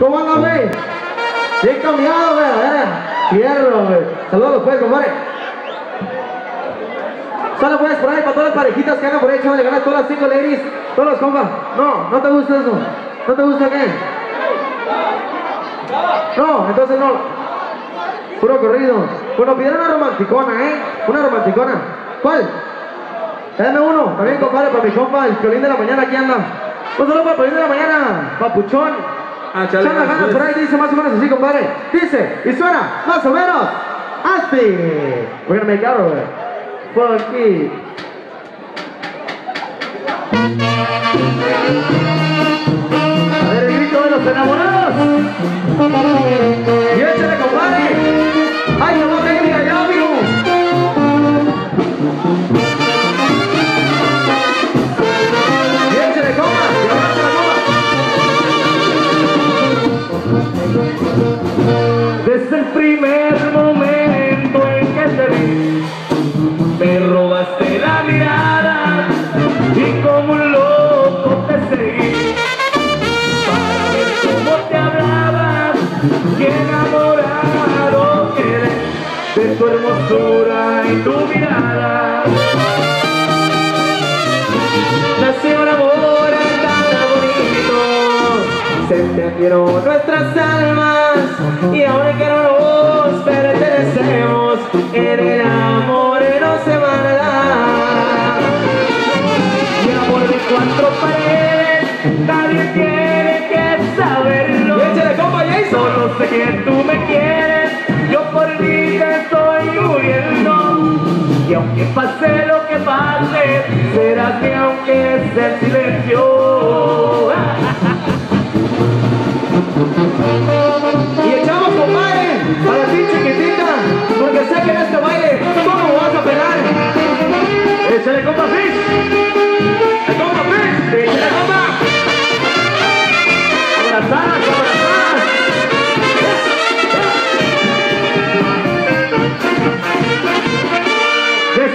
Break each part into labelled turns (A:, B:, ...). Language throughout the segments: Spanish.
A: ¿Cómo anda, güey? Bien cambiado, güey. Ver, fierro, güey. Saludos, pues, compadre. Solo pues por ahí para todas las parejitas que andan por ahí, chavales, ganas todas las cinco ladies, todos los compas. No, no te gusta eso. ¿No te gusta qué? No, entonces no. Puro corrido. Bueno, pidieron una romanticona, ¿eh? Una romanticona. ¿Cuál? Dame uno. También, compadre, para mi compa, el violín de la mañana, aquí anda. Un saludo para el de la mañana, papuchón.
B: Ah,
A: ganas por ahí, dice más o menos así, compadre. Dice, y suena más o menos así. We're gonna make out of it. Funky. De
C: tu hermosura y tu mirada. Nació un amor tan bonito, se entendieron nuestras almas y ahora que no nos pertenecemos, en el amor no se van a dar. Y amor de cuatro paredes, nadie tiene que saberlo.
A: Échale, compa, Jason.
C: Solo sé que tú me pase lo que pase, serás mi aunque sea en silencio.
A: Y echamos, compadre, para ti chiquitita, porque sé que en este baile tú no vas a pegar. Échale, compa,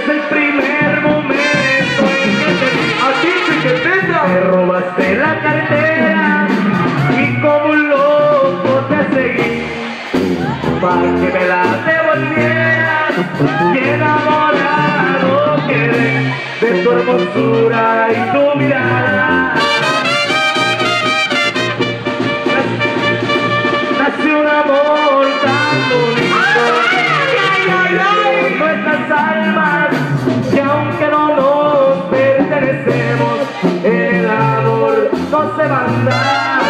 C: Desde el primer momento en que te vi,
A: A ti, chiquitita.
C: me robaste la cartera y como un loco te seguí para que me la devolvieras y enamorado quedé de tu hermosura y tu mirada. Nació un amor tan bonito aunque no nos pertenecemos el amor no se va a andar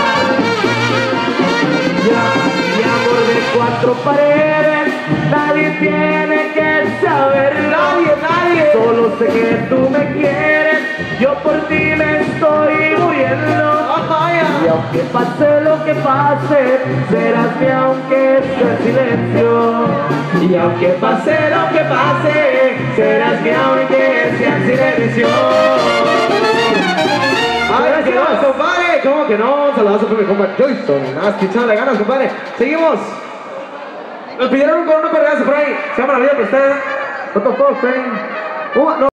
C: ya y amor de cuatro paredes nadie tiene que saberlo
A: Nadie, nadie.
C: solo sé que tú me quieres yo por ti me estoy muriendo y aunque pase lo que pase, serás mi aunque sea en silencio. Y aunque pase lo que pase, serás mi sea en silencio.
A: A ver, que no, compadre. ¿Cómo que no? Saludos a mi compa Joyson. Más que echándole ganas, compadre. Seguimos. Nos pidieron con una correa por ahí. Se llama La Vida Prestada. Nosotros todos, ¿eh? No.